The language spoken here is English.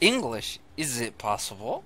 English. Is it possible?